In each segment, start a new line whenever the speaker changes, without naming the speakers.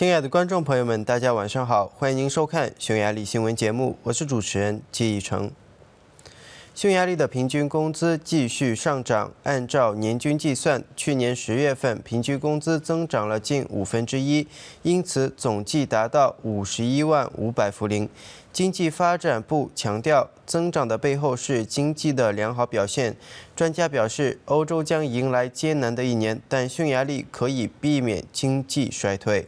亲爱的观众朋友们，大家晚上好，欢迎您收看匈牙利新闻节目，我是主持人季义成。匈牙利的平均工资继续上涨，按照年均计算，去年十月份平均工资增长了近五分之一，因此总计达到五十一万五百福林。经济发展部强调，增长的背后是经济的良好表现。专家表示，欧洲将迎来艰难的一年，但匈牙利可以避免经济衰退。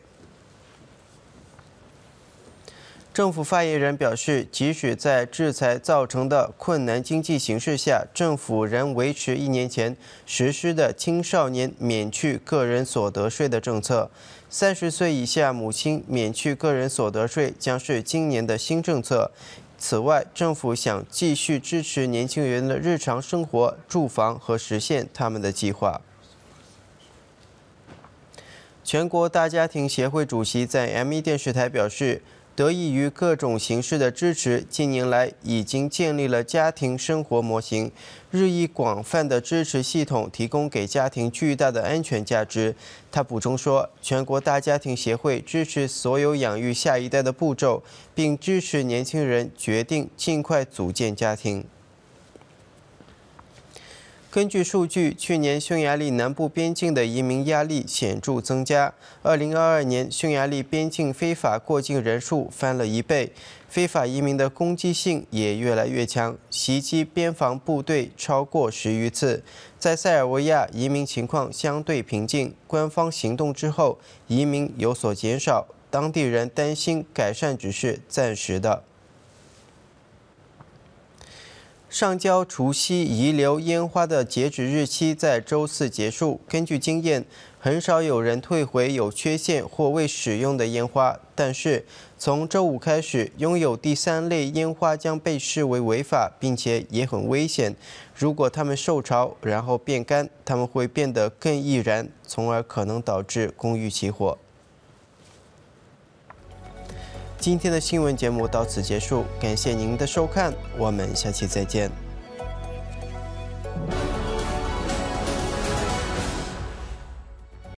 政府发言人表示，即使在制裁造成的困难经济形势下，政府仍维持一年前实施的青少年免去个人所得税的政策。三十岁以下母亲免去个人所得税将是今年的新政策。此外，政府想继续支持年轻人的日常生活、住房和实现他们的计划。全国大家庭协会主席在 M 一电视台表示。得益于各种形式的支持，近年来已经建立了家庭生活模型。日益广泛的支持系统提供给家庭巨大的安全价值。他补充说，全国大家庭协会支持所有养育下一代的步骤，并支持年轻人决定尽快组建家庭。根据数据，去年匈牙利南部边境的移民压力显著增加。2022年，匈牙利边境非法过境人数翻了一倍，非法移民的攻击性也越来越强，袭击边防部队超过十余次。在塞尔维亚，移民情况相对平静，官方行动之后，移民有所减少。当地人担心改善只是暂时的。上交除夕遗留烟花的截止日期在周四结束。根据经验，很少有人退回有缺陷或未使用的烟花。但是，从周五开始，拥有第三类烟花将被视为违法，并且也很危险。如果它们受潮然后变干，它们会变得更易燃，从而可能导致公寓起火。今天的新闻节目到此结束，感谢您的收看，我们下期再见。